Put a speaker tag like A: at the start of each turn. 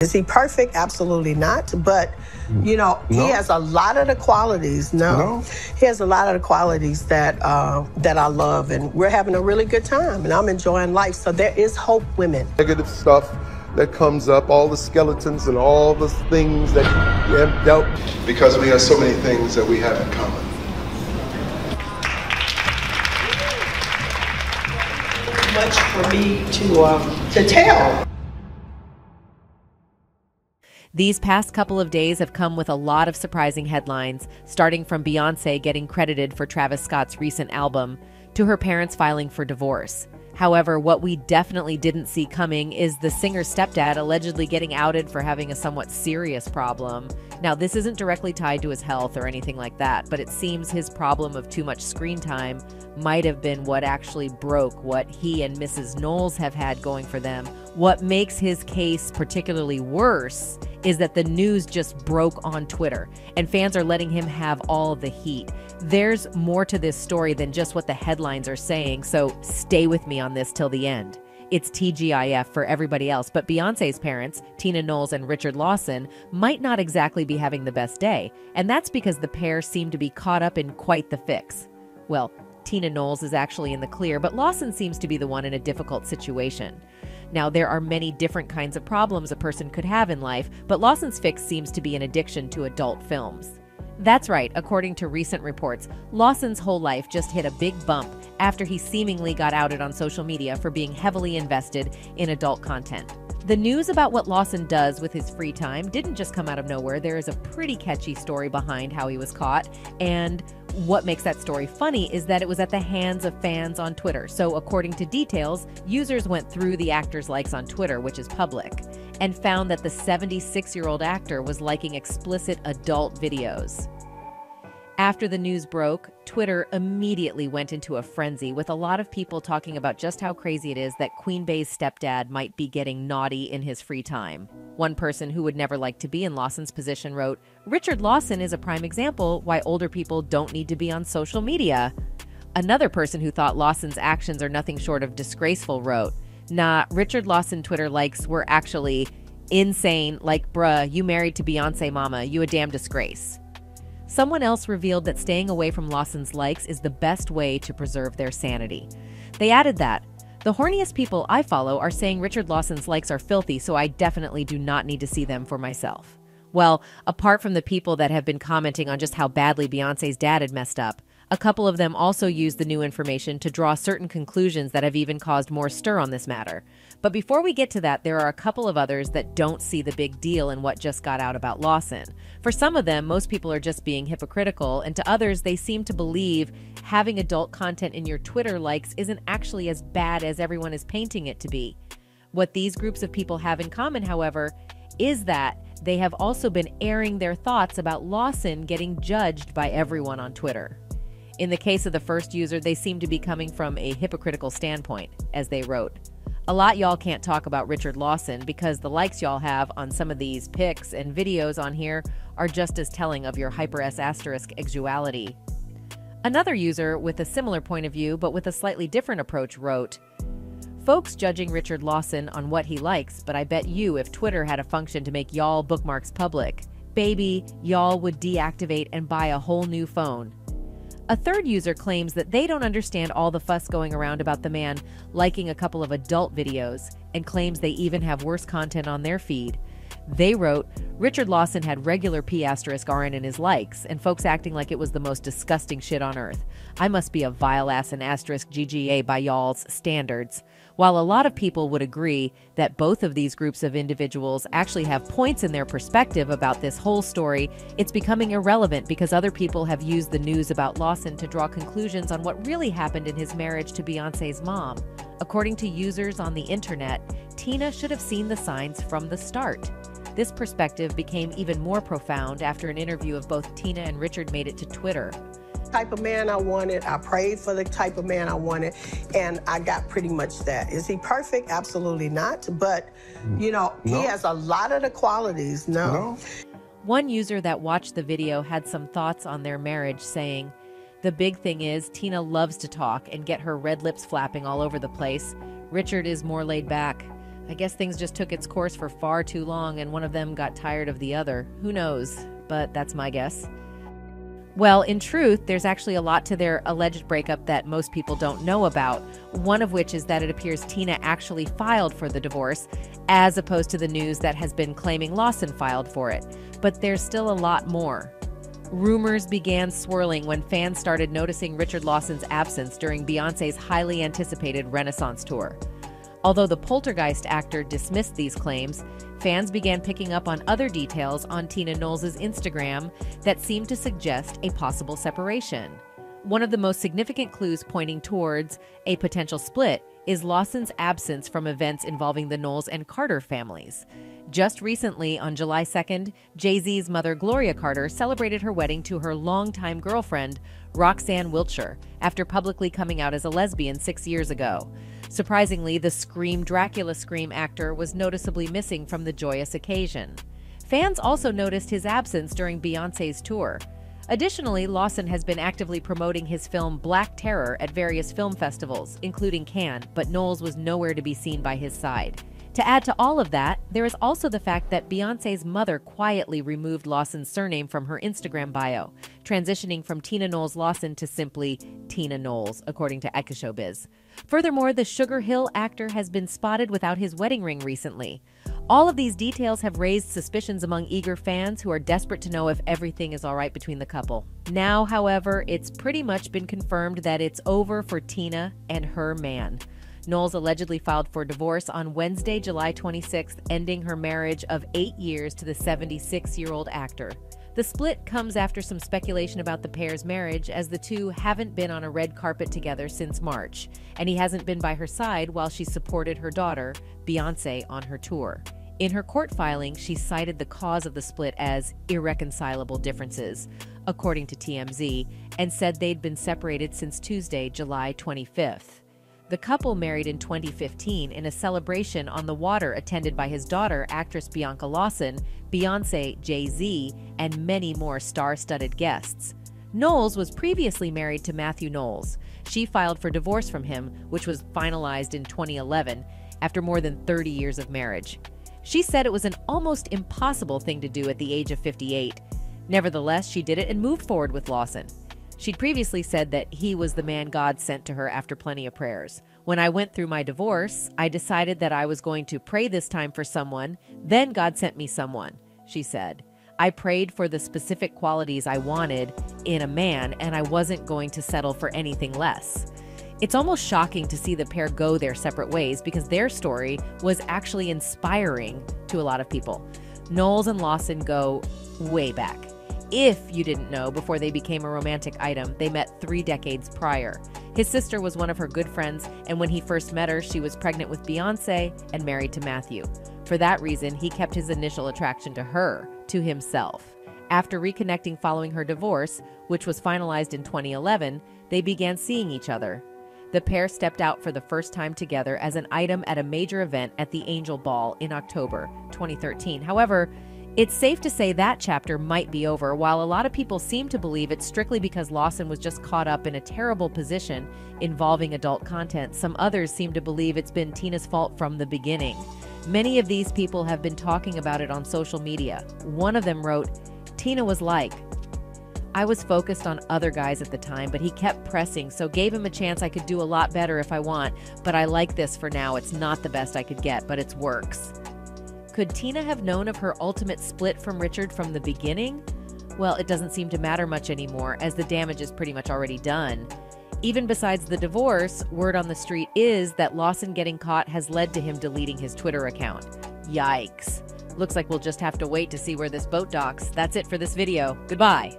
A: Is he perfect? Absolutely not. But, you know,
B: No.
A: he has a lot of the qualities. No.
B: No.
A: He has a lot of the qualities that uh, that I love. And we're having a really good time. And I'm enjoying life. So there is hope, women.
B: Negative stuff that comes up, all the skeletons and all the things that you have dealt. Because we have so many things that we have in common.
A: Much for me to um, to tell.
C: These past couple of days have come with a lot of surprising headlines, starting from Beyonce getting credited for Travis Scott's recent album to her parents filing for divorce. However, what we definitely didn't see coming is the singer's stepdad allegedly getting outed for having a somewhat serious problem. Now, this isn't directly tied to his health or anything like that, but it seems his problem of too much screen time might have been what actually broke what he and Mrs. Knowles have had going for them. What makes his case particularly worse is that the news just broke on Twitter, and fans are letting him have all the heat. There's more to this story than just what the headlines are saying, so stay with me on this till the end. It's TGIF for everybody else, but Beyonce's parents, Tina Knowles and Richard Lawson, might not exactly be having the best day, and that's because the pair seem to be caught up in quite the fix. Well, Tina Knowles is actually in the clear, but Lawson seems to be the one in a difficult situation. Now, there are many different kinds of problems a person could have in life, but Lawson's fix seems to be an addiction to adult films. That's right, according to recent reports, Lawson's whole life just hit a big bump after he seemingly got outed on social media for being heavily invested in adult content. The news about what Lawson does with his free time didn't just come out of nowhere. There is a pretty catchy story behind how he was caught, and what makes that story funny is that it was at the hands of fans on Twitter. So, according to details, users went through the actor's likes on Twitter, which is public, and found that the 76 year old actor was liking explicit adult videos. After the news broke, Twitter immediately went into a frenzy with a lot of people talking about just how crazy it is that Queen Bey's stepdad might be getting naughty in his free time. One person who would never like to be in Lawson's position wrote, Richard Lawson is a prime example why older people don't need to be on social media. Another person who thought Lawson's actions are nothing short of disgraceful wrote, Nah, Richard Lawson Twitter likes were actually insane, like, bruh, you married to Beyonce mama, you a damn disgrace. Someone else revealed that staying away from Lawson's likes is the best way to preserve their sanity. They added that, the horniest people I follow are saying Richard Lawson's likes are filthy, so I definitely do not need to see them for myself. Well, apart from the people that have been commenting on just how badly Beyonce's dad had messed up, a couple of them also used the new information to draw certain conclusions that have even caused more stir on this matter. But before we get to that, there are a couple of others that don't see the big deal in what just got out about Lawson. For some of them, most people are just being hypocritical, and to others, they seem to believe having adult content in your Twitter likes isn't actually as bad as everyone is painting it to be. What these groups of people have in common, however, is that they have also been airing their thoughts about Lawson getting judged by everyone on Twitter. In the case of the first user, they seem to be coming from a hypocritical standpoint, as they wrote. A lot y'all can't talk about Richard Lawson because the likes y'all have on some of these pics and videos on here are just as telling of your hyper S asterisk exuality. Another user with a similar point of view but with a slightly different approach wrote, Folks judging Richard Lawson on what he likes, but I bet you if Twitter had a function to make y'all bookmarks public, baby, y'all would deactivate and buy a whole new phone. A third user claims that they don't understand all the fuss going around about the man liking a couple of adult videos and claims they even have worse content on their feed. They wrote, Richard Lawson had regular P asterisk RN in his likes, and folks acting like it was the most disgusting shit on earth. I must be a vile ass and asterisk GGA by y'all's standards. While a lot of people would agree that both of these groups of individuals actually have points in their perspective about this whole story, it's becoming irrelevant because other people have used the news about Lawson to draw conclusions on what really happened in his marriage to Beyonce's mom. According to users on the internet, Tina should have seen the signs from the start. This perspective became even more profound after an interview of both Tina and Richard made it to Twitter.
A: Type of man I wanted. I prayed for the type of man I wanted, and I got pretty much that. Is he perfect? Absolutely not. But, you know,
B: No.
A: he has a lot of the qualities. No.
B: No?
C: One user that watched the video had some thoughts on their marriage, saying, The big thing is, Tina loves to talk and get her red lips flapping all over the place. Richard is more laid back. I guess things just took its course for far too long and one of them got tired of the other. Who knows? But that's my guess. Well, in truth, there's actually a lot to their alleged breakup that most people don't know about. One of which is that it appears Tina actually filed for the divorce, as opposed to the news that has been claiming Lawson filed for it. But there's still a lot more. Rumors began swirling when fans started noticing Richard Lawson's absence during Beyonce's highly anticipated Renaissance tour. Although the poltergeist actor dismissed these claims, fans began picking up on other details on Tina Knowles' Instagram that seemed to suggest a possible separation. One of the most significant clues pointing towards a potential split is Lawson's absence from events involving the Knowles and Carter families. Just recently, on July 2nd, Jay Z's mother, Gloria Carter, celebrated her wedding to her longtime girlfriend, Roxanne Wiltshire, after publicly coming out as a lesbian six years ago. Surprisingly, the Scream Blacula Scream actor was noticeably missing from the joyous occasion. Fans also noticed his absence during Beyonce's tour. Additionally, Lawson has been actively promoting his film Black Terror at various film festivals, including Cannes, but Knowles was nowhere to be seen by his side. To add to all of that, there is also the fact that Beyonce's mother quietly removed Lawson's surname from her Instagram bio, transitioning from Tina Knowles Lawson to simply Tina Knowles, according to Ecashowbiz. Furthermore, the Sugar Hill actor has been spotted without his wedding ring recently. All of these details have raised suspicions among eager fans who are desperate to know if everything is all right between the couple. Now, however, it's pretty much been confirmed that it's over for Tina and her man. Knowles allegedly filed for divorce on Wednesday, July 26th, ending her marriage of eight years to the 76 year old actor. The split comes after some speculation about the pair's marriage, as the two haven't been on a red carpet together since March, and he hasn't been by her side while she supported her daughter, Beyonce, on her tour. In her court filing, she cited the cause of the split as irreconcilable differences, according to TMZ, and said they'd been separated since Tuesday, July 25th. The couple married in 2015 in a celebration on the water attended by his daughter, actress Bianca Lawson, Beyonce, Jay Z, and many more star studded guests. Knowles was previously married to Matthew Knowles. She filed for divorce from him, which was finalized in 2011 after more than 30 years of marriage. She said it was an almost impossible thing to do at the age of 58. Nevertheless, she did it and moved forward with Lawson. She'd previously said that he was the man God sent to her after plenty of prayers. When I went through my divorce, I decided that I was going to pray this time for someone, then God sent me someone, she said. I prayed for the specific qualities I wanted in a man, and I wasn't going to settle for anything less. It's almost shocking to see the pair go their separate ways because their story was actually inspiring to a lot of people. Knowles and Lawson go way back. If you didn't know, before they became a romantic item, they met three decades prior. His sister was one of her good friends, and when he first met her, she was pregnant with Beyonce and married to Matthew. For that reason, he kept his initial attraction to her to himself. After reconnecting following her divorce, which was finalized in 2011, they began seeing each other. The pair stepped out for the first time together as an item at a major event at the Angel Ball in October 2013. However, it's safe to say that chapter might be over, while a lot of people seem to believe it's strictly because Lawson was just caught up in a terrible position involving adult content. Some others seem to believe it's been Tina's fault from the beginning. Many of these people have been talking about it on social media. One of them wrote, Tina was like, I was focused on other guys at the time, but he kept pressing, so gave him a chance I could do a lot better if I want. But I like this for now. It's not the best I could get, but it works. Could Tina have known of her ultimate split from Richard from the beginning? Well, it doesn't seem to matter much anymore, as the damage is pretty much already done. Even besides the divorce, word on the street is that Lawson getting caught has led to him deleting his Twitter account. Yikes. Looks like we'll just have to wait to see where this boat docks. That's it for this video. Goodbye.